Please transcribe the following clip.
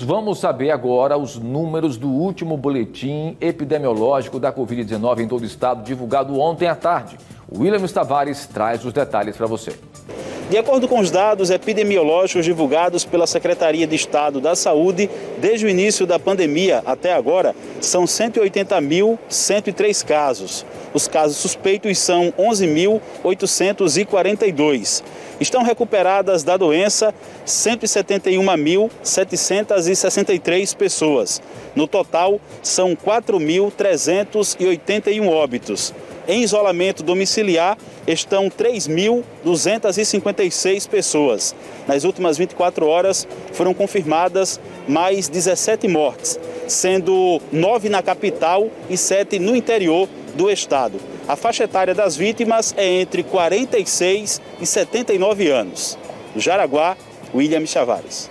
Vamos saber agora os números do último boletim epidemiológico da Covid-19 em todo o estado, divulgado ontem à tarde. William Tavares traz os detalhes para você. De acordo com os dados epidemiológicos divulgados pela Secretaria de Estado da Saúde, desde o início da pandemia até agora, são 180.103 casos. Os casos suspeitos são 11.842. Estão recuperadas da doença 171.763 pessoas. No total, são 4.381 óbitos. Em isolamento domiciliar estão 3.256 pessoas. Nas últimas 24 horas foram confirmadas mais 17 mortes, sendo 9 na capital e 7 no interior do estado. A faixa etária das vítimas é entre 46 e 79 anos. Jaraguá, William Chavares.